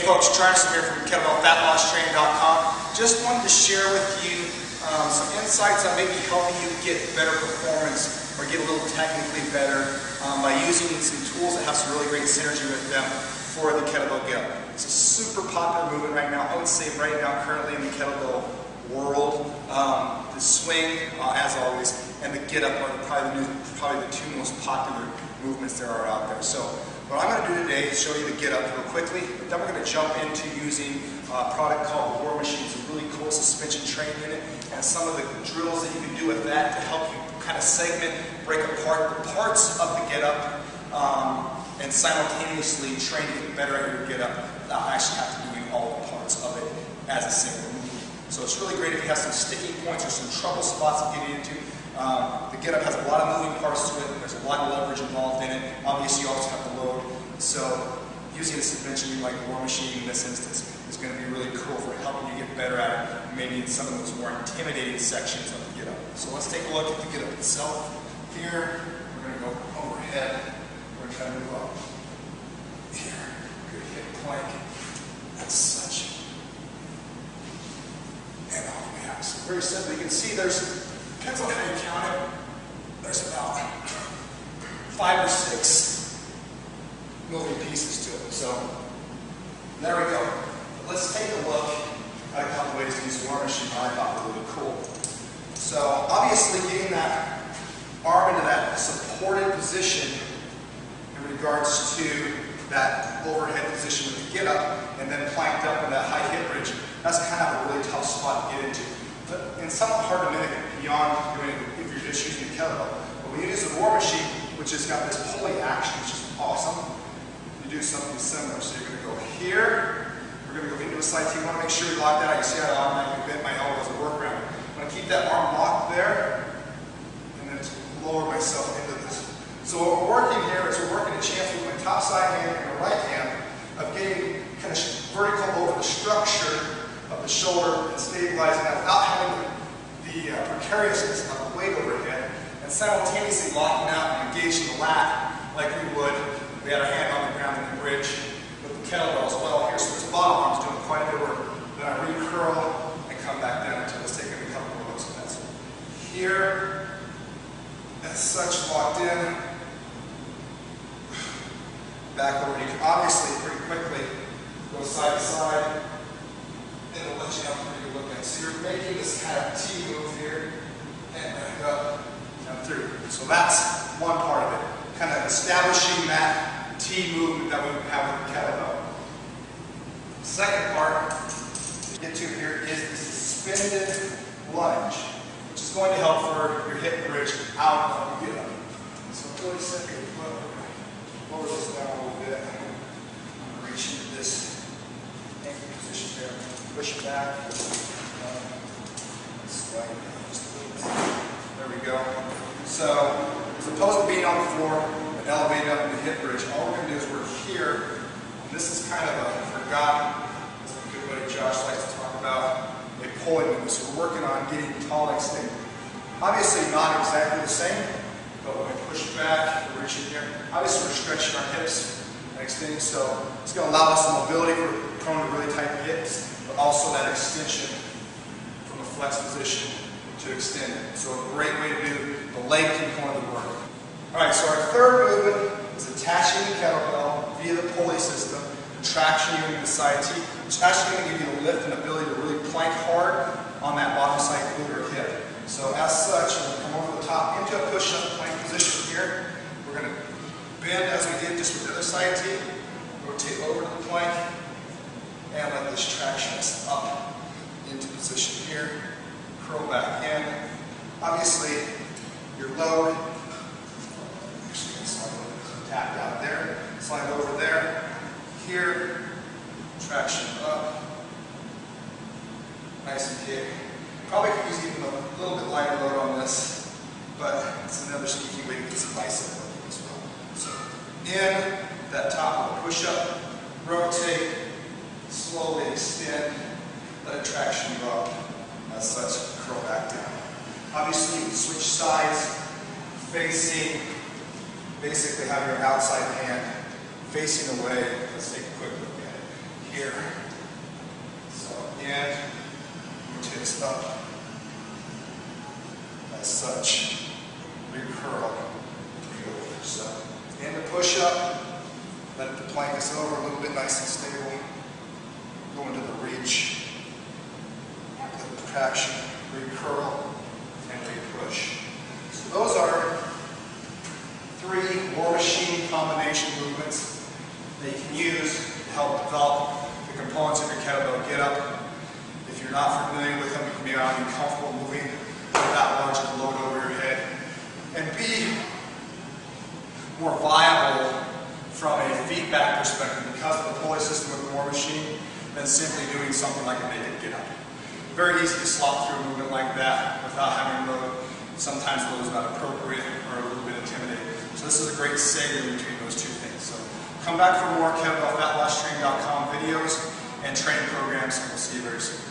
Hey folks, Charles here from KettlebellFatLossTraining.com. Just wanted to share with you um, some insights on maybe helping you get better performance or get a little technically better um, by using some tools that have some really great synergy with them for the kettlebell up. It's a super popular movement right now. I would say right now currently in the kettlebell world, um, the swing, uh, as always, and the get up are probably the, new, probably the two most popular movements there are out there. So what I'm going to do today is show you the get up real quickly, but then we're going to jump into using a product called the War Machine. It's a really cool suspension training unit, and some of the drills that you can do with that to help you kind of segment, break apart the parts of the get up, um, and simultaneously train to get better at your get up without actually have to doing all the parts of it as a single movement. So it's really great if you have some sticky points or some trouble spots to get into. Um, the get up has a lot of moving parts to it. There's a lot of leverage involved in it. Obviously, you always have the load. So using a suspension like War Machine in this instance is going to be really cool for helping you get better at it, maybe in some of those more intimidating sections of the get up. So let's take a look at the get up itself. Here, we're going to go overhead. We're going to try to move up. Here, good hip plank. That's such. And off. So very simple. You can see there's Depends on how you count it. There's about five or six moving pieces to it. So there we go. But let's take a look at a couple ways to use War Machine I thought were really cool. So obviously getting that arm into that supported position in regards to that overhead position with the get up and then planked up in that high hip bridge, that's kind of a really tough spot to and somewhat hard to mimic beyond doing if you're just using a kettlebell. But when you use a War Machine, which has got this pulley action, which is awesome, you do something similar. So you're going to go here, we're going to go into a side T. You want to make sure you lock that out. You see how I automatically bent my elbows and work around. I'm going to keep that arm locked there, and then lower myself into this. So what we're working here is we're working a chance with my top side hand and my right hand of getting kind of vertical over the structure of the shoulder and stabilizing that without having the, the uh, precariousness of the weight overhead and simultaneously locking out and engaging the lat like we would if we had our hand on the ground in the bridge with the kettlebell as well here. So this bottom arm is doing quite a bit of work. Then I recurl and come back down until it's taking a couple more looks at that. So here, as such, locked in. Back over. You can obviously pretty quickly go side to side it'll let you know where you're looking at. So you're making this kind of T move here and back up and through. So that's one part of it. Kind of establishing that T movement that we have with the kettlebell. Second part to get to here is the suspended lunge, which is going to help for your hip bridge out of the get up. So really simply, lower this down a little bit. I'm going to reach into this anchor position there push it back. There we go. So, as opposed to being on the floor elevated up in the hip bridge, all we're going to do is we're here. And this is kind of a forgotten, as a good buddy Josh likes to talk about, a pulling move. So we're working on getting tall extended. Obviously not exactly the same, but when we push back, we're reaching here. Obviously we're stretching our hips and extending, so it's going to allow us the mobility. We're prone to really tight hips but also that extension from a flex position to extend it. So a great way to do the leg component of the work. All right, so our third movement is attaching the kettlebell via the pulley system, the traction unit the side T, is actually going to give you the lift and ability to really plank hard on that bottom side glute or hip. So as such, we're going to come over the top into a push-up plank position here. We're going to bend as we did just with the other side T, rotate over to the plank, and let this traction us up into position here. Curl back in. Obviously, your load, actually slide over, tapped out there, slide over there. Here, traction up. Nice and big. Probably could use even a little bit lighter load on this, but it's another sneaky way to get some bicep work as well. So, in that top of the push-up, rotate, slowly extend, let it traction up. As such, curl back down. Obviously, you switch sides, facing, basically have your outside hand facing away. Let's take a quick look at it. here. So again, rotates up as such. Recurl. So in the push up, let the plank us over a little bit nice and stable. Go into the reach. The traction, recurl, and re-push. So those are three War Machine combination movements that you can use to help develop the components of your kettlebell get up. If you're not familiar with them, you can be uncomfortable moving that large of a load over your head. And be more viable from a feedback perspective because of the pulley system with the War Machine than simply doing something like a naked get up. Very easy to slop through a movement like that without having load. Sometimes load is not appropriate or a little bit intimidating. So this is a great segue between those two things. So come back for more kettlebellfatlosstraining.com videos and training programs, and we'll see you very soon.